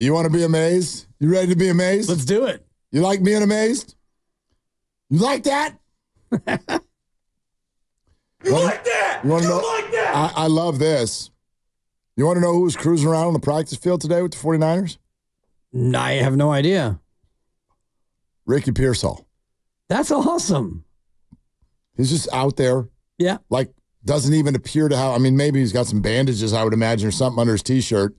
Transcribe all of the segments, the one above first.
You want to be amazed? You ready to be amazed? Let's do it. You like being amazed? You like that? You like that? You want to You know? like that? I, I love this. You want to know who was cruising around on the practice field today with the 49ers? I have no idea. Ricky Pearsall. That's awesome. He's just out there, Yeah. like, doesn't even appear to have. I mean, maybe he's got some bandages, I would imagine, or something under his t shirt.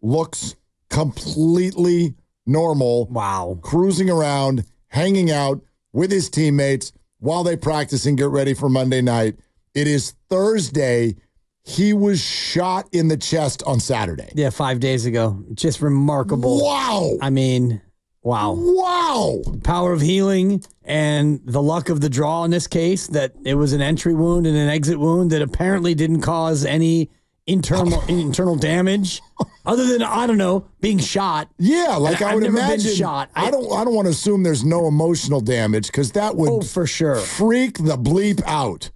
Looks completely normal. Wow. cruising around, hanging out with his teammates while they practice and get ready for Monday night. It is Thursday. He was shot in the chest on Saturday. Yeah, five days ago. Just remarkable. Wow. I mean, wow. Wow. Power of healing and the luck of the draw in this case that it was an entry wound and an exit wound that apparently didn't cause any internal internal damage other than I don't know being shot. Yeah, like And I would imagine. shot. I, I- don't. I don't want to assume there's no emotional damage because that would Oh, for sure. freak the bleep out.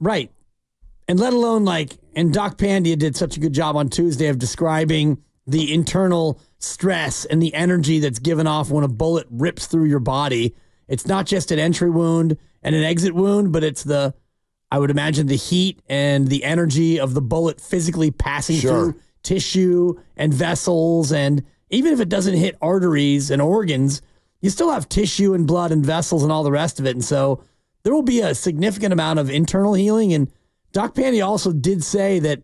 Right. And let alone like, and Doc Pandia did such a good job on Tuesday of describing the internal stress and the energy that's given off when a bullet rips through your body. It's not just an entry wound and an exit wound, but it's the, I would imagine, the heat and the energy of the bullet physically passing Sure. through tissue and vessels. And even if it doesn't hit arteries and organs, you still have tissue and blood and vessels and all the rest of it. And so there will be a significant amount of internal healing. And Doc Pandy also did say that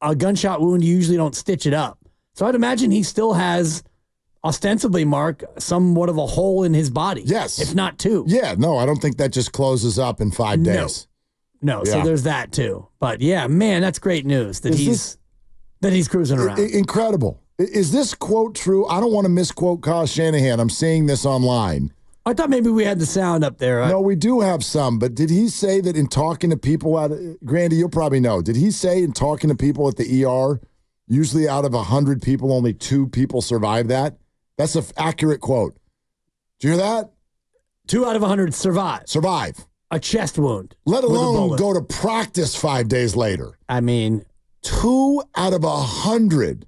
a gunshot wound, you usually don't stitch it up. So I'd imagine he still has, ostensibly, Mark, somewhat of a hole in his body. Yes. If not two. Yeah, no, I don't think that just closes up in five days. No, so there's that too. But yeah, man, that's great news that Is he's this- that he's cruising around. Incredible. Is this quote true? I don't want to misquote Kyle Shanahan. I'm seeing this online. I thought maybe we had the sound up there. No, we do have some, but did he say that in talking to people at Grandy, you'll probably know. Did he say in talking to people at the ER, usually out of a hundred people, only two people survive that? That's an accurate quote. Do you hear that? Two out of a hundred survive Survive. A chest wound. Let alone go to practice five days later. I mean, Two out of a hundred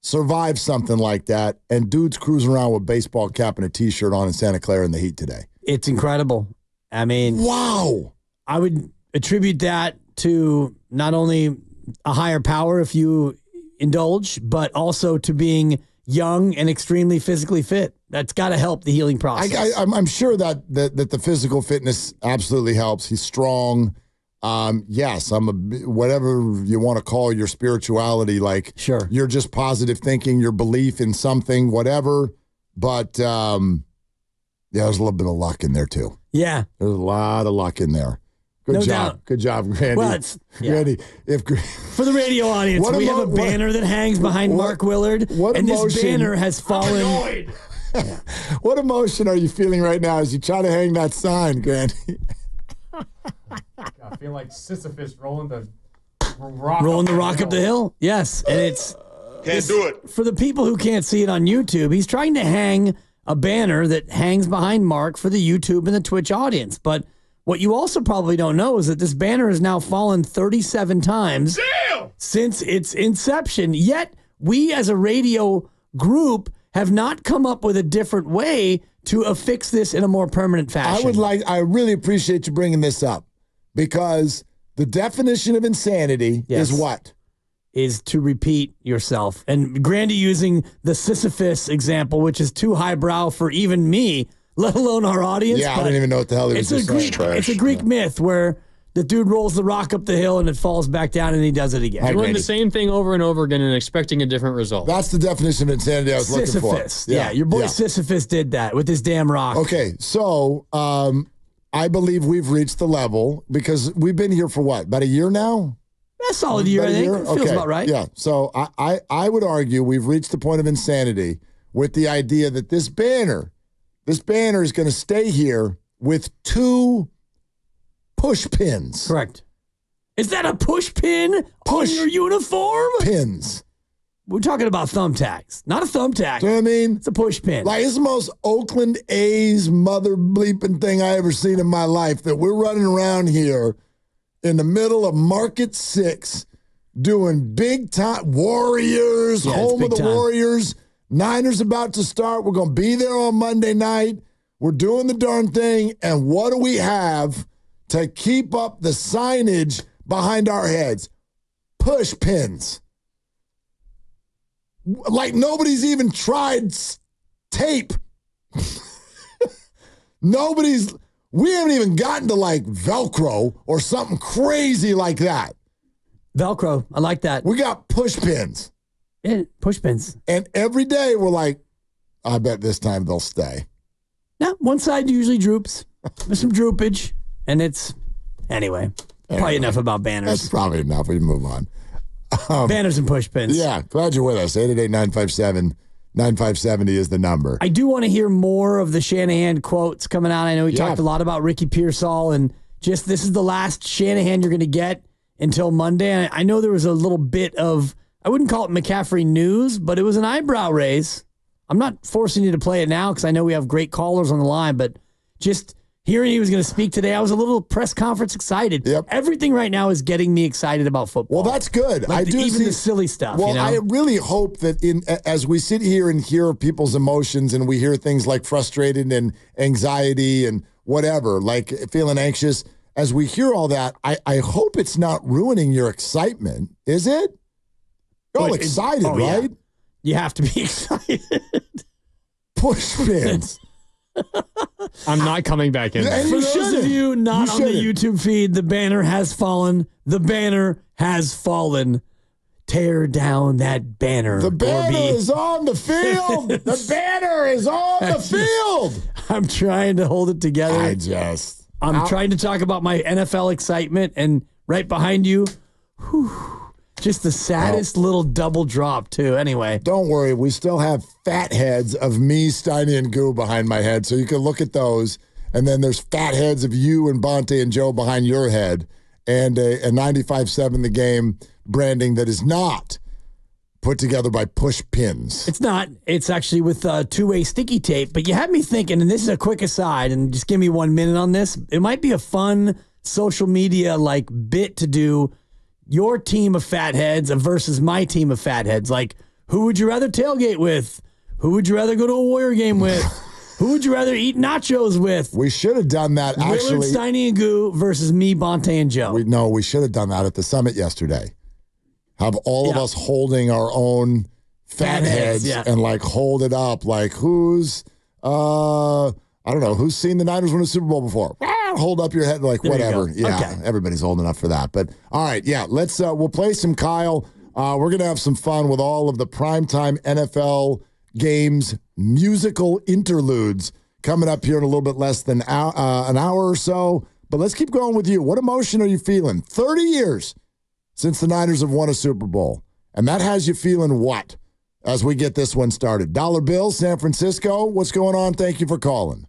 survive something like that, and dudes cruising around with baseball cap and a t-shirt on in Santa Clara in the heat today. it's incredible. I mean, Wow. I would attribute that to not only a higher power if you indulge, but also to being young and extremely physically fit. That's got to help the healing process. I, I, I'm, I'm sure that, that that the physical fitness absolutely helps. He's strong. Um, yes, I'm a whatever you want to call your spirituality. Like, Sure. you're just positive thinking, your belief in something, whatever. But um, yeah, there's a little bit of luck in there too. yeah. There's a lot of luck in there. Good No job, doubt. good job, Randy. Well, it's- yeah. Randy, if For the radio audience, What we emo- have a what- banner that hangs behind what- Mark Willard, what and this banner has fallen. Annoyed. what emotion are you feeling right now as you try to hang that sign, Grandy? I feel like Sisyphus rolling the rock Rolling the rock up the hill. Yes, and it's Can't do it. for the people who can't see it on YouTube. He's trying to hang a banner that hangs behind Mark for the YouTube and the Twitch audience. But what you also probably don't know is that this banner has now fallen 37 times Damn. since its inception. Yet we, as a radio group, have not come up with a different way to affix this in a more permanent fashion. I would like, I really appreciate you bringing this up because the definition of insanity Yes. is what? is to repeat yourself. And Grandy using the Sisyphus example, which is too highbrow for even me, let alone our audience. Yeah, I but don't even know what the hell he It's was a Greek. saying. It's a Greek myth where the dude rolls the rock up the hill and it falls back down and he does it again. Doing the same thing over and over again and expecting a different result. That's the definition of insanity I was Sisyphus. looking for. Yeah, your boy yeah. Sisyphus did that with his damn rock. Okay, so um, I believe we've reached the level because we've been here for what about a year now? That's a solid year, I About a think. year? It feels Okay, about right. Yeah. So I, I I would argue we've reached the point of insanity with the idea that this banner, this banner is going to stay here with two push pins. Correct. Is that a push pin Push on your uniform? Pins. We're talking about thumbtacks, not a thumbtack. Do you know what I mean? It's a push pin. Like it's the most Oakland A's mother bleeping thing I ever seen in my life. That we're running around here in the middle of Market Six, doing big time Warriors, Yeah, home of the time. Warriors, Niners about to start. We're going to be there on Monday night. We're doing the darn thing. And what do we have to keep up the signage behind our heads? Push pins. Like nobody's even tried tape. nobody's, we haven't even gotten to like Velcro or something crazy like that. Velcro. I like that. We got push pins. Yeah, push pins. And every day we're like, I bet this time they'll stay. Now, one side usually droops. There's some droopage, and it's anyway. Probably enough about banners. That's probably enough. We can move on. Um, banners and push pins. Yeah, glad you're with us. 888 957 9570 is the number. I do want to hear more of the Shanahan quotes coming out. I know we Yeah. talked a lot about Ricky Pearsall, and just this is the last Shanahan you're going to get until Monday. And I know there was a little bit of, I wouldn't call it McCaffrey news, but it was an eyebrow raise. I'm not forcing you to play it now because I know we have great callers on the line, but just hearing he was going to speak today, I was a little press conference excited. Yep. Everything right now is getting me excited about football. Well, that's good. Like I the- do even see, the silly stuff. Well, you know? I really hope that in as we sit here and hear people's emotions and we hear things like frustrated and anxiety and whatever, like feeling anxious, as we hear all that, I, I hope it's not ruining your excitement, is it? You're all excited, oh, yeah. right? you have to be excited. Push fans. I'm not coming back in. Yeah, and For you those of you not You on the. YouTube feed, the banner has fallen. The banner has fallen. Tear down that banner. The banner Orby. is on the field. the banner is on the field. I'm trying to hold it together. I just. I'm trying to talk about my NFL excitement, and right behind you, whew, just the saddest little double drop too. Anyway, Don't worry, we still have fat heads of me, Steiny, and Goo behind my head, so you can look at those. And then there's fat heads of you and Bonta and Joe behind your head, and a, a 95.7 the game branding that is not put together by push pins. It's not. It's actually with uh, two-way sticky tape. But you had me thinking, and this is a quick aside, and just give me one minute on this. It might be a fun social media like bit to do. Your team of fatheads versus my team of fatheads. Like, who would you rather tailgate with? Who would you rather go to a Warrior game with? who would you rather eat nachos with? We should have done that Willard, actually. Steiny, and Goo versus me, Bonta, and Joe. We no, we should have done that at the summit yesterday. Have all of us holding our own fat Fat yeah. and like hold it up like who's uh I don't know who's seen the Niners win a Super Bowl before. Ah, Hold up your head like There whatever. Yeah, Okay. everybody's old enough for that. But all right, yeah, let's uh we'll play some Kyle. Uh we're gonna have some fun with all of the primetime NFL games musical interludes coming up here in a little bit less than hou- uh, an hour or so. But let's keep going with you. What emotion are you feeling? 30 years since the Niners have won a Super Bowl. And that has you feeling what as we get this one started? Dollar Bill, San Francisco. What's going on? Thank you for calling.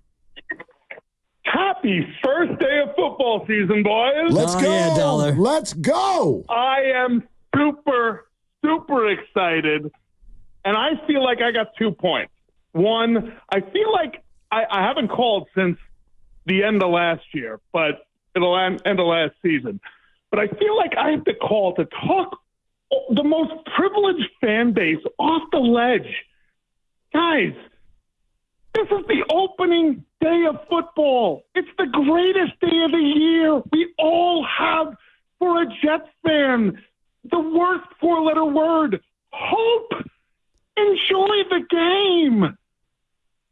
Happy first day of football season, boys. Let's Oh, go. yeah, Dollar. Let's go. I am super, super excited. And I feel like I got two points. One, I feel like I, I haven't called since the end of last year, but it'll end, end of last season. But I feel like I have to call to talk the most privileged fan base off the ledge. Guys, this is the opening day of football. It's the greatest day of the year. We all have, for a Jets fan, the worst four letter word hope. Enjoy the game.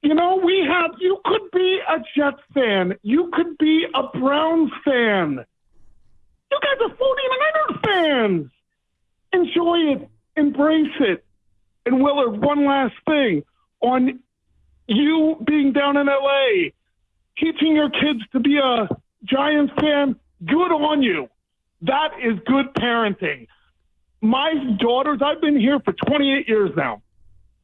You know, we have, you could be a Jets fan, you could be a Browns fan. You guys are 49ers fans. Enjoy it, embrace it. And Willard, one last thing on you being down in LA, teaching your kids to be a Giants fan, good on you. That is good parenting. My daughters, I've been here for 28 years now.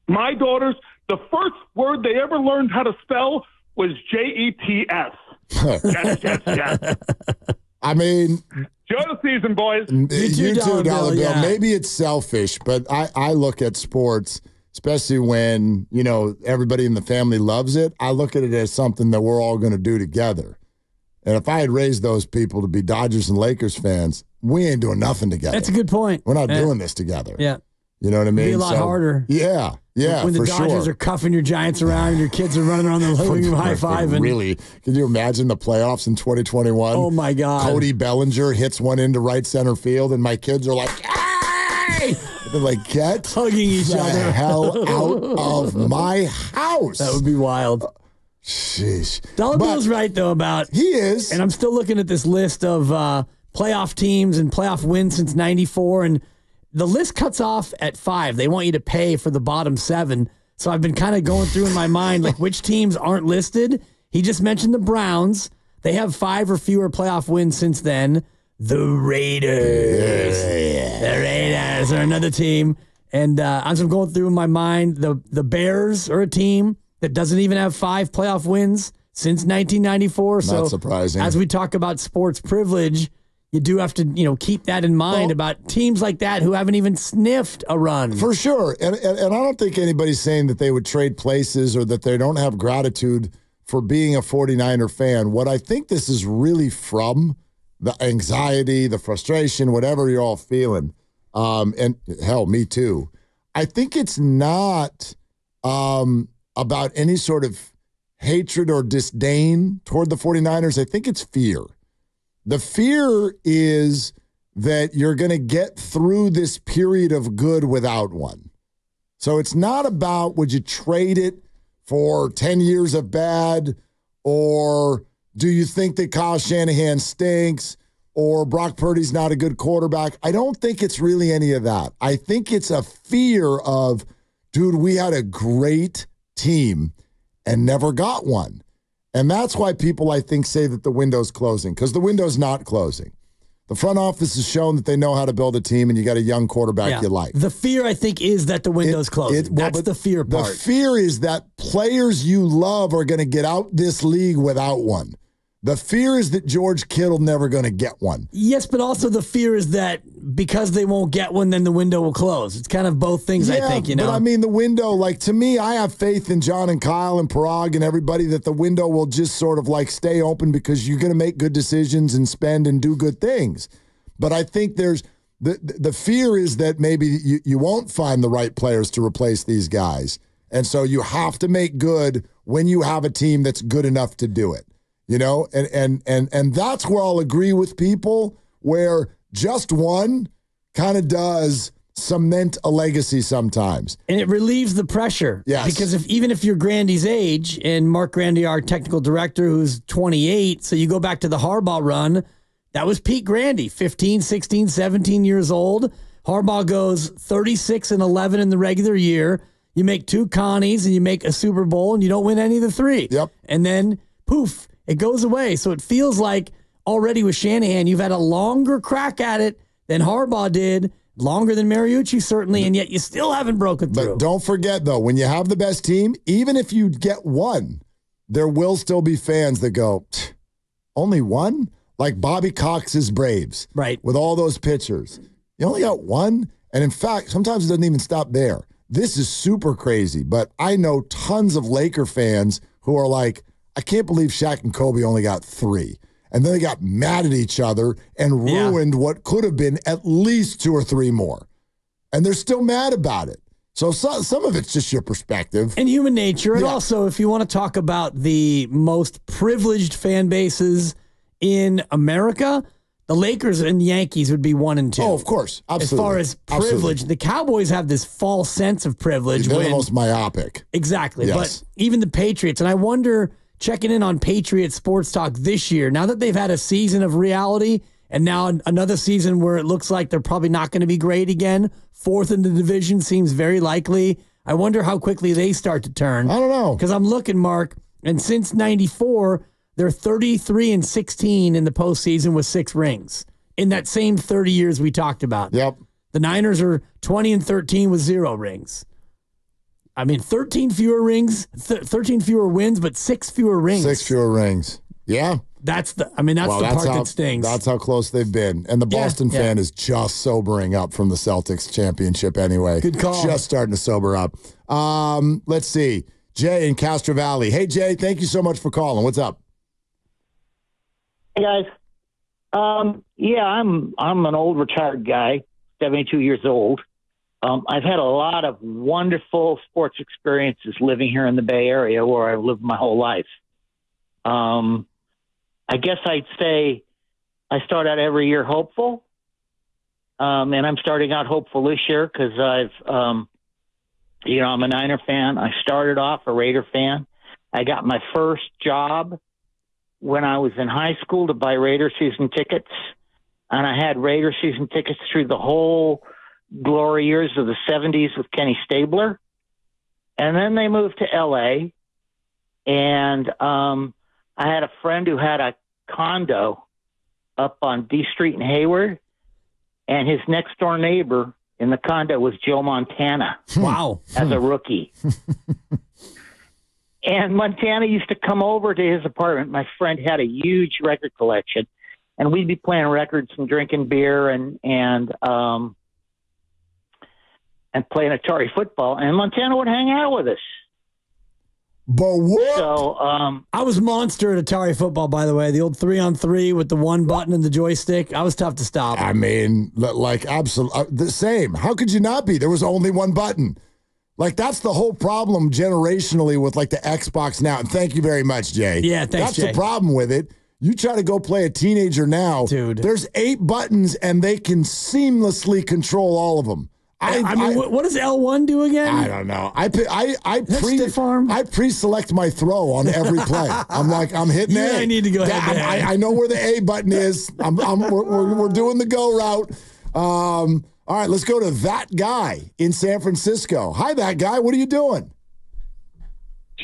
My daughters, the first word they ever learned how to spell was J E T S. Yes, yes, yes. I mean, Enjoy the season, boys. you too, Dollar Bill, yeah. Maybe it's selfish, but I, I look at sports, especially when, you know, everybody in the family loves it. I look at it as something that we're all going to do together. And if I had raised those people to be Dodgers and Lakers fans, we ain't doing nothing together. That's a good point. We're not Yeah. doing this together. Yeah. You know what I mean? be a lot harder. Yeah, yeah, when the Dodgers sure. are cuffing your Giants around and your kids are running around the living room high fiving. Really? Can you imagine the playoffs in 2021? Oh my God. Cody Bellinger hits one into right center field, and my kids are like, "Hey!" Like, "Get Hugging each the other. hell out of my house!" That would be wild. Sheesh. Dollar But Bill's right though about He is. And I'm still looking at this list of uh, playoff teams and playoff wins since '94, and the list cuts off at five. They want you to pay for the bottom seven. So I've been kind of going through in my mind like which teams aren't listed. He just mentioned the Browns. They have five or fewer playoff wins since then. The Raiders. The Raiders are another team. And uh, as I'm going through in my mind, the the Bears are a team that doesn't even have five playoff wins since 1994. so surprising. As we talk about sports privilege, you do have to you know keep that in mind Well- about teams like that who haven't even sniffed a run. For sure. And, and, and I don't think anybody's saying that they would trade places or that they don't have gratitude for being a 49er fan. What I think this is really from the anxiety, the frustration, whatever you're all feeling. Um, and hell, me too. I think it's not um, about any sort of hatred or disdain toward the 49ers. I think it's fear. The fear is that you're going to get through this period of good without one. So it's not about would you trade it for 10 years of bad or do you think that Kyle Shanahan stinks or Brock Purdy's not a good quarterback? I don't think it's really any of that. I think it's a fear of, dude, we had a great team and never got one. And that's why people, I think, say that the window's closing because the window's not closing. The front office has shown that they know how to build a team, and you got a young quarterback Yeah. you like. The fear, I think, is that the window's It- closing. it- well, That's the fear part. The fear is that players you love are going to get out this league without one. The fear is that George Kittle never going to get one. yes, but also the fear is that because they won't get one, then the window will close. It's kind of both things, I think, you know. But I mean, the window, like to me, I have faith in John and Kyle and Paraag and everybody that the window will just sort of like stay open because you're going to make good decisions and spend and do good things. But I think there's the the fear is that maybe you, you won't find the right players to replace these guys. And so you have to make good when you have a team that's good enough to do it. You know, and and and and that's where I'll agree with people where just one kind of does cement a legacy sometimes. and it relieves the pressure. Yes. Because if even if you're Grandy's age and Mark Grandy, our technical director, who's 28, so you go back to the Harbaugh run, that was Pete Grandy, 15, 16, 17 years old. Harbaugh goes 36 and 11 in the regular year. You make two Connies and you make a Super Bowl and you don't win any of the three. Yep. And then poof, it goes away. So it feels like already with Shanahan, you've had a longer crack at it than Harbaugh did, longer than Mariucci certainly, and yet you still haven't broken through. But don't forget though, when you have the best team, even if you get one, there will still be fans that go, only one? Like Bobby Cox's Braves. Right. With all those pitchers. You only got one? And in fact, sometimes it doesn't even stop there. This is super crazy, but I know tons of Laker fans who are like, I can't believe Shaq and Kobe only got three. And then they got mad at each other and Yeah. ruined what could have been at least two or three more. And they're still mad about it. So, so some of it's just your perspective. and human nature. And Yeah. also, if you want to talk about the most privileged fan bases in America, the Lakers and Yankees would be one and two. Oh, of course. Absolutely. As far as Absolutely. privilege, the Cowboys have this false sense of privilege. They're when, the most myopic. Exactly. Yes. But even the Patriots, and I wonder, checking in on Patriot Sports Talk this year, now that they've had a season of reality and now another season where it looks like they're probably not going to be great again, fourth in the division seems very likely. I wonder how quickly they start to turn. I don't know. Because I'm looking, Mark, and since 94, they're 33 and 16 in the postseason with six rings in that same 30 years we talked about. Yep. The Niners are 20 and 13 with zero rings. I mean, 13 fewer rings, th- 13 fewer wins, but six fewer rings. Six fewer rings. Yeah. That's the. I mean, that's Well, the part how, that stings. That's how close they've been. And the Yeah, Boston yeah. fan is just sobering up from the Celtics championship anyway. Good call. Just starting to sober up. Um, let's see. Jay in Castro Valley. Hey, Jay, thank you so much for calling. What's up? Hey guys. Um, yeah, I'm I'm an old retired guy, 72 years old. Um, I've had a lot of wonderful sports experiences living here in the Bay Area where I've lived my whole life. Um, I guess I'd say I start out every year hopeful. Um, and I'm starting out hopeful this year because I've, um, you know, I'm a Niner fan. I started off a Raider fan. I got my first job when I was in high school to buy Raider season tickets. And I had Raider season tickets through the whole glory years of the 70s with Kenny Stabler. And then they moved to LA. And um, I had a friend who had a condo up on D Street in Hayward. And his next door neighbor in the condo was Joe Montana Wow. as a rookie. and Montana used to come over to his apartment. My friend had a huge record collection, and we'd be playing records and drinking beer and and um and playing Atari football. And Montana would hang out with us. But what? So um, I was monster at Atari football, by the way. The old three on three with the one button and the joystick. I was tough to stop. I mean, like absolutely uh, the same. How could you not be? There was only one button. Like that's the whole problem generationally with like the Xbox now. And thank you very much, Jay. Yeah, thanks, That's Jay. the problem with it. You try to go play a teenager now, Dude. There's eight buttons and they can seamlessly control all of them. I, mean, what, what does L1 do again? I don't know. I I I pre stiff arm? I pre-select my throw on every play. I'm like I'm hitting You A. and I need to go That- head to I'm- I, I know where the A button is. I'm, I'm we're, we're, we're doing the go route. Um, all right, let's go to that guy in San Francisco. Hi, that guy. What are you doing?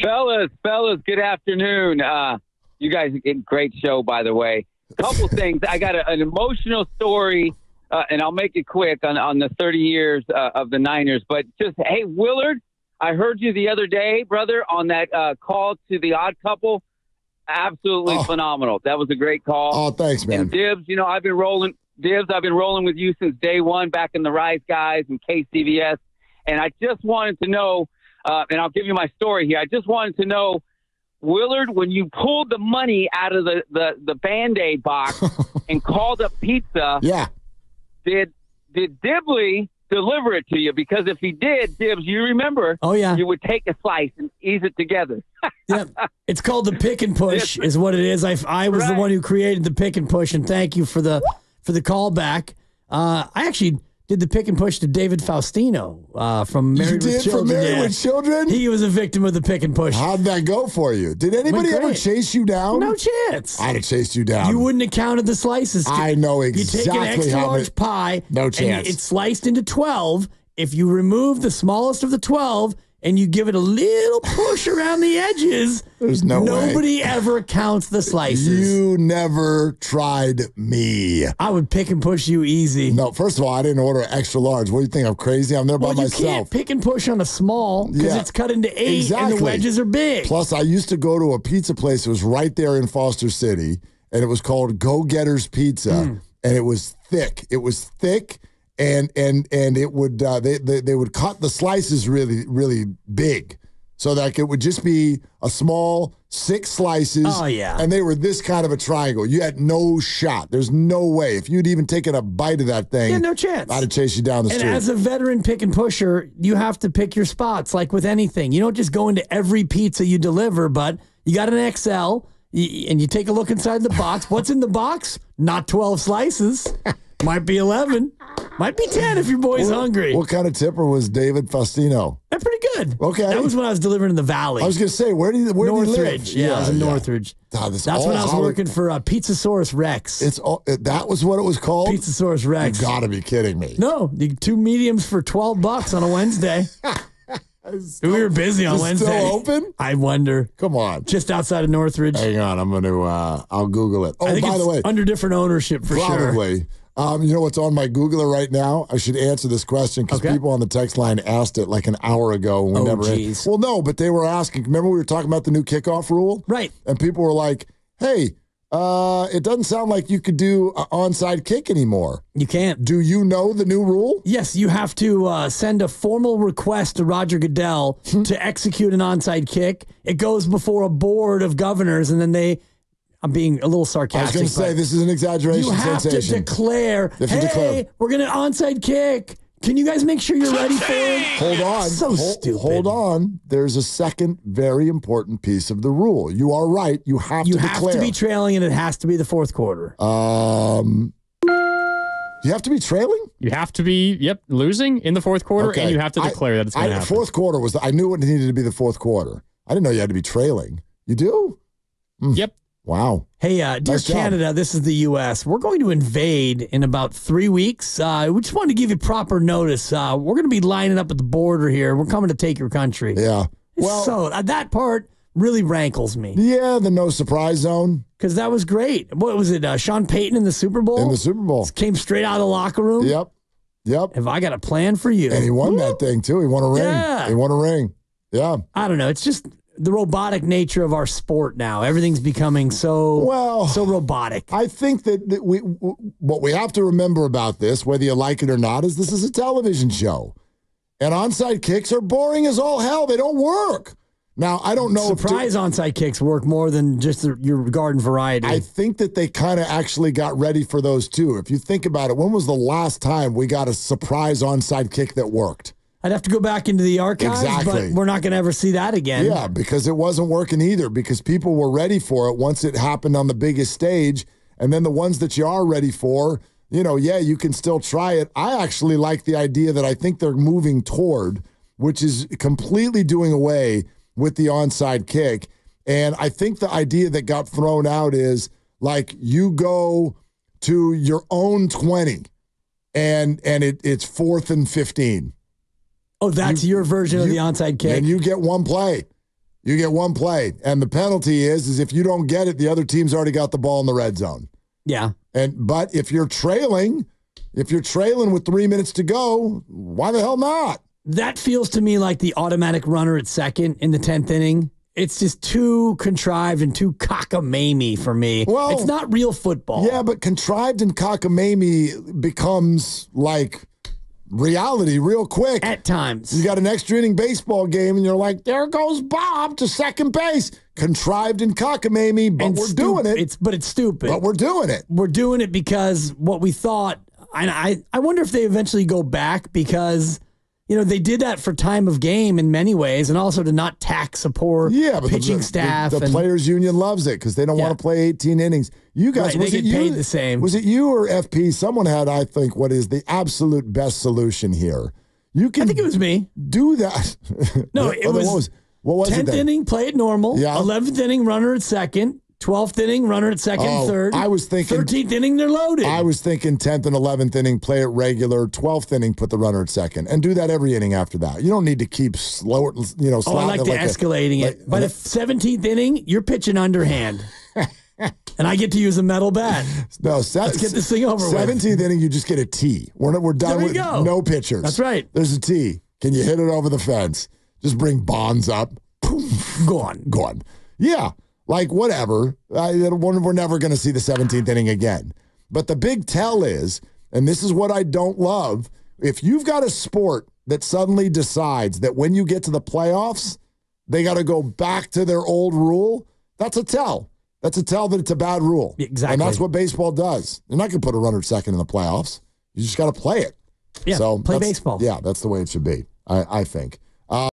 fellas, fellas, good afternoon. Uh, you guys get great show, by the way. Couple things. I got a, an emotional story, uh, and I'll make it quick on, on the 30 years uh, of the Niners. But just, hey, Willard, I heard you the other day, brother, on that uh, call to the Odd Couple. Absolutely Oh. phenomenal. That was a great call. Oh, thanks, man. And Dibs, you know, I've been rolling Dibs, I've been rolling with you since day one back in the Rise Guys and KCVS. And I just wanted to know, uh, and I'll give you my story here. I just wanted to know, Willard, when you pulled the money out of the, the, the Band-Aid box and called up pizza, Yeah. Did did Dibley deliver it to you? Because if he did, Dibs, you remember, Oh, yeah. you would take a slice and ease it together. yeah. It's called the pick and push, is what it is. I, I was the one who created the pick and push, and thank you for the for the call back. Uh, I actually did the pick and push to David Faustino uh, from Married you with Children. from Married yeah. with Children? He was a victim of the pick and push. How'd that go for you? Did anybody ever chase you down? No chance. I'd have chased you down. You wouldn't have counted the slices. I know exactly. You take an extra how large pie. No and chance. it's sliced into 12. If you remove the smallest of the 12 and you give it a little push around the edges, There's no way. nobody ever counts the slices. You never tried me. I would pick and push you easy. No, first of all, I didn't order extra large. What do you think? I'm crazy? I'm there by well, you myself. can't pick and push on a small because Yeah. it's cut into eight and the wedges are big. Plus, I used to go to a pizza place. that was right there in Foster City, and it was called Go Getter's Pizza, Hmm. and it was thick. It was thick, and and and it would uh, they, they they would cut the slices really really big, so that it would just be a small six slices. Oh, yeah. and they were this kind of a triangle. You had no shot. There's no way if you'd even taken a bite of that thing. Yeah, no chance. I'd have chased you down the And street. And as a veteran pick and pusher, you have to pick your spots like with anything. You don't just go into every pizza you deliver, but you got an XL and you take a look inside the box. What's in the box? Not 12 slices. Might be 11. Might be 10 if your boy's hungry. what kind of tipper was David Faustino? That's pretty good. Okay. That was when I was delivering in the valley. I was gonna say, where do you where do you live? Northridge. Yeah, I was in Northridge. God, That's all when I was working for uh, Pizzasaurus Rex. It's all, that was what it was called. Pizzasaurus Rex. You Rex. gotta be kidding me. No, two mediums for 12 bucks on a Wednesday. we were busy on Wednesday. still open? I wonder. Come on. Just outside of Northridge. Hang on, I'm gonna. Uh, I'll Google it. Oh, by the way, under different ownership for sure. probably. Um, you know what's on my Googler right now? I should answer this question because Okay. people on the text line asked it like an hour ago. And we Oh, never. geez. Well, no, but they were asking. Remember, we were talking about the new kickoff rule, Right. And people were like, "Hey, uh, it doesn't sound like you could do an onside kick anymore." You can't. Do you know the new rule? Yes, you have to uh, send a formal request to Roger Goodell Hmm. to execute an onside kick. It goes before a board of governors, and then they. I'm being a little sarcastic. I was going to say this is an exaggeration you have sensation. to declare, You have to hey, declare. we're going to onside kick. Can you guys make sure you're ready for it? Hold on. So hold, stupid. Hold on. There's a second very important piece of the rule. You are right. You have You to have declare. to be trailing, and it has to be the fourth quarter. um, you have to be trailing. You have to be, yep, losing in the fourth quarter, and you have to I- declare that it's going to happen. Fourth quarter was. I knew it needed to be the fourth quarter. I didn't know you had to be trailing. You do? Yep. Wow. Hey, uh, dear Nice job. Canada, this is the U.S. We're going to invade in about three weeks. Uh, we just wanted to give you proper notice. Uh, we're going to be lining up at the border here. We're coming to take your country. Yeah. Well. so uh, that part really rankles me yeah. The no surprise zone because that was great. What was it? Uh, Sean Payton in the Super Bowl in the Super Bowl. came straight out of the locker room. Yep. Yep. Have I got a plan for you? And he won that thing too. He won a ring. Yeah. He won a ring. Yeah. I don't know. It's just the robotic nature of our sport now. Everything's becoming so Well, so robotic. I think that, that we w- what we have to remember about this, whether you like it or not, is this is a television show, and onside kicks are boring as all hell. They don't work. Now I don't know. if Surprise onside kicks work more than just the, your garden variety. I think that they kind of actually got ready for those too. If you think about it, when was the last time we got a surprise onside kick that worked? I'd have to go back into the archives, Exactly. but we're not going to ever see that again. Yeah, because it wasn't working either. Because people were ready for it once it happened on the biggest stage, and then the ones that you are ready for, you know, yeah, you can still try it. I actually like the idea that I think they're moving toward, which is completely doing away with the onside kick. And I think the idea that got thrown out is like you go to your own twenty, and and it, it's fourth and fifteen. Oh, that's your version of you- the onside kick. And you get one play. You get one play. And the penalty is is if you don't get it, the other team's already got the ball in the red zone. yeah. And but if you're trailing, if you're trailing with three minutes to go, why the hell not? That feels to me like the automatic runner at second in the 10th inning. It's just too contrived and too cockamamie for me. Well, it's not real football. Yeah, but contrived and cockamamie becomes like reality real quick. At times. You got an extra inning baseball game, and you're like, there goes Bob to second base. Contrived and cockamamie, but And we're doing it. It's but it's stupid. but we're doing it. we're doing it because what we thought and I, I wonder if they eventually go back because you know they did that for time of game in many ways and also to not tax a poor Yeah, but pitching the, the- staff the, and players union loves it because they don't Yeah. want to play 18 innings. You guys, Right, was it you? paid the same. Was it you or FP? Someone had, I think, what is the absolute best solution here. You can I think it was me. do that. No, it what was What was it? Tenth inning, play it normal. Yeah. Eleventh inning, runner at second. Twelfth inning, runner at second, Oh, third. I was thinking- Thirteenth inning, they're loaded. I was thinking 10th and 11th inning, play it regular. 12th inning, put the runner at second, and do that every inning after that. You don't need to keep slower, you know, oh, I like the like a- escalating like- it. By the seventeenth inning, you're pitching underhand, and I get to use a metal bat. No, se- Let's get this thing over with. 17th inning, you just get a T. We're, we're done There you with go. no pitchers. That's right. There's a T. Can you hit it over the fence? Just bring Bonds up. Gone. Gone. Yeah, like whatever. I, we're we're never going to see the 17th inning again. But the big tell is, and this is what I don't love, if you've got a sport that suddenly decides that when you get to the playoffs, they got to go back to their old rule, that's a tell. That's a tell that it's a bad rule. Exactly. And that's what baseball does. You're not going to put a runner second in the playoffs. You just got to play it. Yeah, so play baseball. Yeah, that's the way it should be. I, I think.